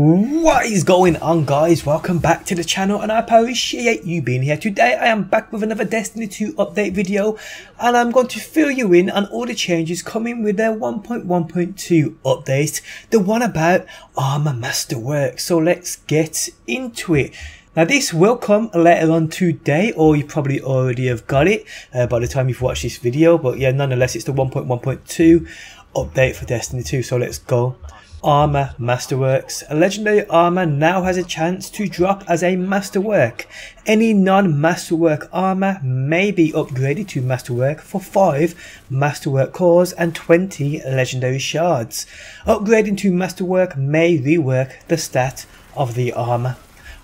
What is going on guys? Welcome back to the channel and I appreciate you being here. Today I am back with another Destiny 2 update video and I'm going to fill you in on all the changes coming with their 1.1.2 update. The one about Armor Masterwork. So let's get into it. Now this will come later on today or you probably already have got it uh, by the time you've watched this video. But yeah, nonetheless it's the 1.1.2 update for Destiny 2. So let's go. Armor Masterworks. Legendary armor now has a chance to drop as a masterwork. Any non-masterwork armor may be upgraded to masterwork for 5 masterwork cores and 20 legendary shards. Upgrading to masterwork may rework the stat of the armor.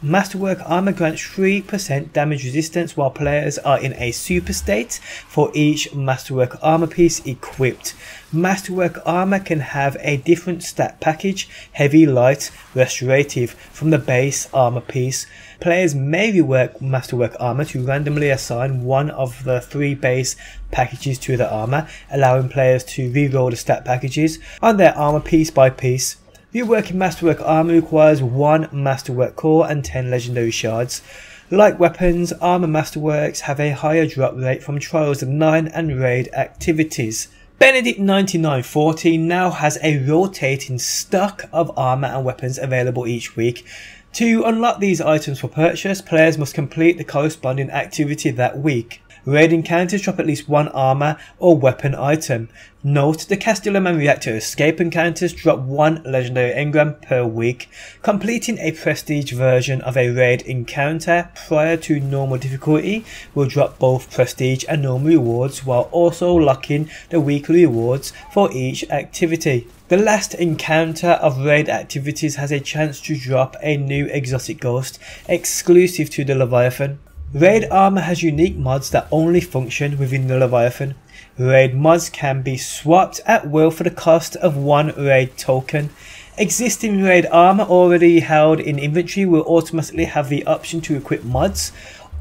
Masterwork armor grants 3% damage resistance while players are in a super state for each Masterwork armor piece equipped. Masterwork armor can have a different stat package, heavy, light, restorative, from the base armor piece. Players may rework Masterwork armor to randomly assign one of the three base packages to the armor, allowing players to reroll the stat packages on their armor piece by piece. Reworking Masterwork armor requires one Masterwork core and 10 legendary shards. Like weapons, Armor Masterworks have a higher drop rate from Trials of 9 and raid activities. Benedict 99-40 now has a rotating stock of armor and weapons available each week. To unlock these items for purchase, players must complete the corresponding activity that week. Raid encounters drop at least one armor or weapon item. Note the Castellum Reactor escape encounters drop one legendary engram per week. Completing a prestige version of a raid encounter prior to normal difficulty will drop both prestige and normal rewards while also locking the weekly rewards for each activity. The last encounter of raid activities has a chance to drop a new exotic ghost exclusive to the Leviathan. Raid armor has unique mods that only function within the Leviathan. Raid mods can be swapped at will for the cost of one raid token. Existing raid armor already held in inventory will automatically have the option to equip mods.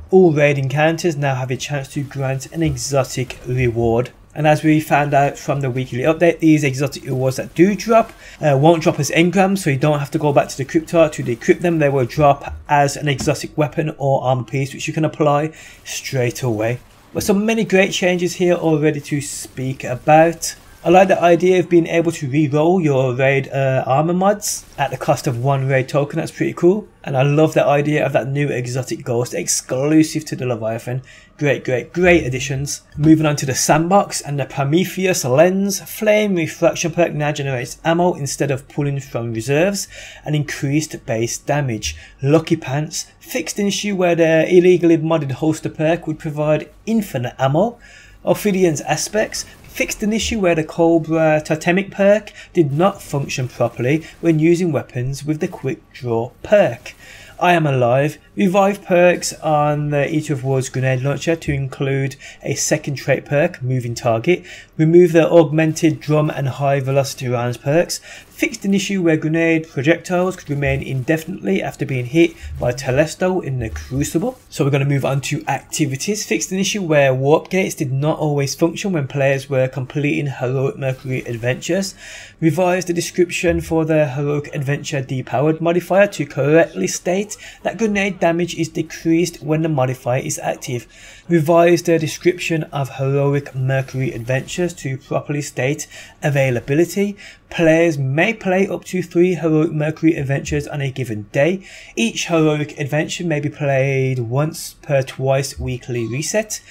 All raid encounters now have a chance to grant an exotic reward. And as we found out from the weekly update, these exotic rewards that do drop uh, won't drop as engrams, so you don't have to go back to the Cryptarch to decrypt them. They will drop as an exotic weapon or armor piece, which you can apply straight away. But so many great changes here already to speak about. I like the idea of being able to re-roll your raid uh, armor mods at the cost of one raid token, that's pretty cool. And I love the idea of that new exotic ghost exclusive to the Leviathan. Great, great, great additions. Moving on to the sandbox and the Prometheus lens. Flame refraction perk now generates ammo instead of pulling from reserves and increased base damage. Lucky Pants fixed issue where the illegally modded holster perk would provide infinite ammo. Ophidian's aspects fixed an issue where the Cobra Totemic perk did not function properly when using weapons with the Quick Draw perk. I Am Alive revive perks on the Eater of Worlds grenade launcher to include a second trait perk, Moving Target, remove the augmented drum and high velocity rounds perks, fixed an issue where grenade projectiles could remain indefinitely after being hit by Telesto in the Crucible. So we're going to move on to activities, fixed an issue where warp gates did not always function when players were completing Heroic Mercury adventures, revised the description for the Heroic Adventure depowered modifier to correctly state that grenade damage is decreased when the modifier is active, revised the description of Heroic Mercury adventures to properly state availability, Players may play up to three Heroic Mercury adventures on a given day. Each Heroic adventure may be played once per twice weekly reset.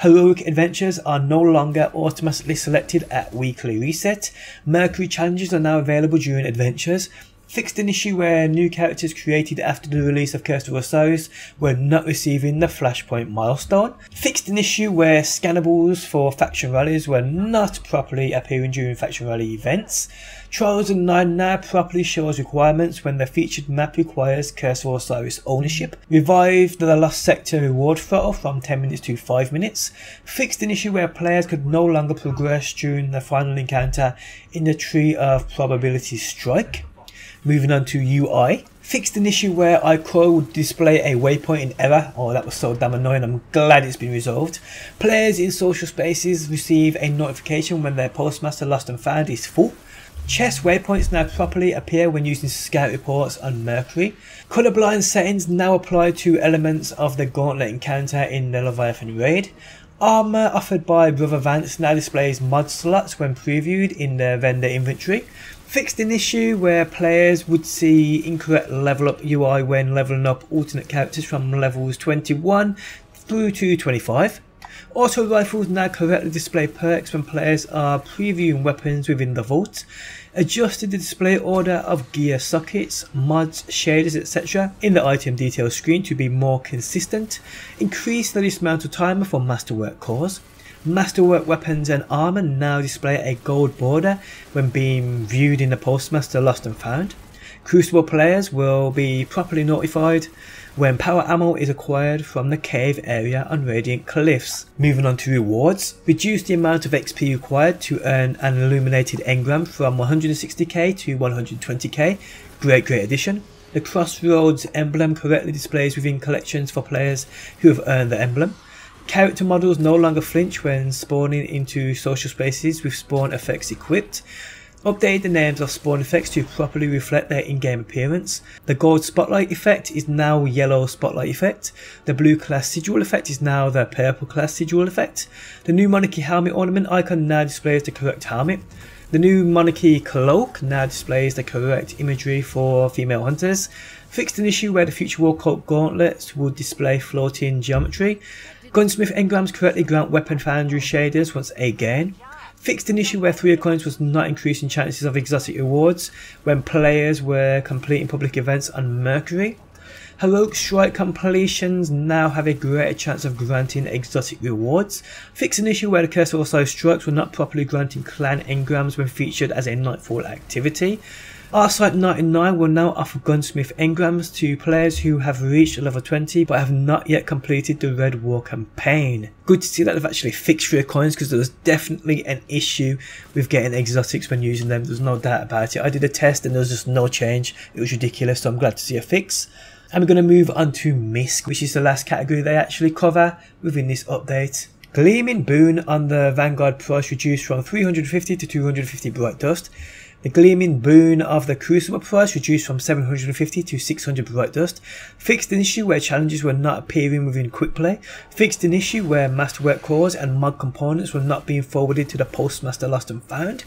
Heroic adventures are no longer automatically selected at weekly reset. Mercury challenges are now available during adventures fixed an issue where new characters created after the release of Curse of Osiris were not receiving the Flashpoint milestone, fixed an issue where scannables for faction rallies were not properly appearing during faction rally events, Trials of 9 now properly shows requirements when the featured map requires Curse of Osiris ownership, revived the Lost Sector reward throttle from 10 minutes to 5 minutes, fixed an issue where players could no longer progress during the final encounter in the Tree of Probability Strike, Moving on to UI. Fixed an issue where Ikora would display a waypoint in error. Oh, that was so damn annoying. I'm glad it's been resolved. Players in social spaces receive a notification when their postmaster lost and found is full. Chest waypoints now properly appear when using scout reports on Mercury. Colorblind settings now apply to elements of the Gauntlet encounter in the Leviathan raid. Armour offered by Brother Vance now displays mod slots when previewed in the vendor inventory. Fixed an issue where players would see incorrect level up UI when leveling up alternate characters from levels 21 through to 25. Auto rifles now correctly display perks when players are previewing weapons within the vault. Adjusted the display order of gear sockets, mods, shaders, etc. in the item details screen to be more consistent. Increased the dismantle timer for masterwork cores. Masterwork weapons and armor now display a gold border when being viewed in the Postmaster Lost and Found. Crucible players will be properly notified when power ammo is acquired from the cave area on Radiant Cliffs. Moving on to rewards, reduce the amount of XP required to earn an illuminated engram from 160k to 120k, great great addition. The Crossroads emblem correctly displays within collections for players who have earned the emblem. Character models no longer flinch when spawning into social spaces with spawn effects equipped. Updated the names of spawn effects to properly reflect their in-game appearance. The gold spotlight effect is now yellow spotlight effect. The blue class sigil effect is now the purple class sigil effect. The new monarchy helmet ornament icon now displays the correct helmet. The new monarchy cloak now displays the correct imagery for female hunters. Fixed an issue where the future war cult gauntlets would display floating geometry. Gunsmith engrams correctly grant weapon foundry shaders once again fixed an issue where 3 coins was not increasing chances of exotic rewards when players were completing public events on Mercury. Heroic Strike completions now have a greater chance of granting exotic rewards. Fix an issue where the Curse Osiris strikes were not properly granting clan engrams when featured as a Nightfall activity. Arcite 99 will now offer Gunsmith engrams to players who have reached level 20 but have not yet completed the Red War campaign. Good to see that they've actually fixed rare coins because there was definitely an issue with getting exotics when using them, there's no doubt about it. I did a test and there was just no change, it was ridiculous so I'm glad to see a fix. And we're going to move on to Misc, which is the last category they actually cover within this update. Gleaming Boon on the Vanguard price reduced from 350 to 250 Bright Dust. The gleaming boon of the Crucible price reduced from 750 to 600 Bright Dust. Fixed an issue where challenges were not appearing within Quick Play. Fixed an issue where Masterwork cores and mod components were not being forwarded to the Postmaster Lost and Found.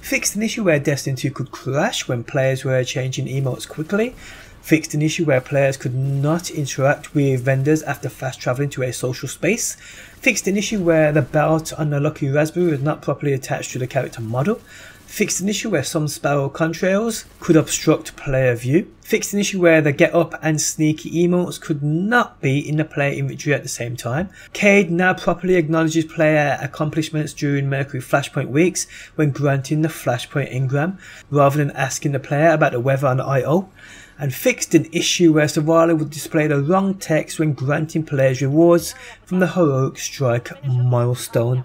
Fixed an issue where Destiny 2 could crash when players were changing emotes quickly. Fixed an issue where players could not interact with vendors after fast traveling to a social space. Fixed an issue where the belt on the Lucky Raspberry was not properly attached to the character model fixed an issue where some spiral contrails could obstruct player view, fixed an issue where the get up and sneaky emotes could not be in the player inventory at the same time. Cayde now properly acknowledges player accomplishments during Mercury Flashpoint weeks when granting the Flashpoint Engram, rather than asking the player about the weather on Io and fixed an issue where Zavala would display the wrong text when granting players rewards from the Heroic Strike milestone.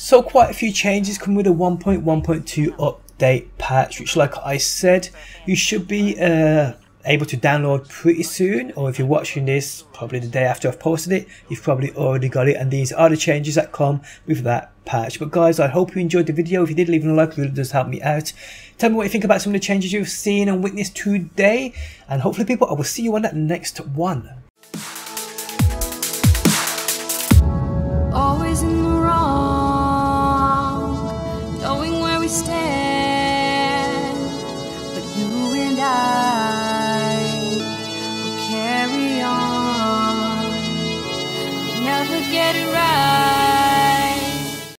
So quite a few changes come with a 1.1.2 update patch, which like I said, you should be uh, able to download pretty soon, or if you're watching this probably the day after I've posted it, you've probably already got it, and these are the changes that come with that patch. But guys, I hope you enjoyed the video. If you did, leave a like, it really does help me out. Tell me what you think about some of the changes you've seen and witnessed today, and hopefully people, I will see you on that next one.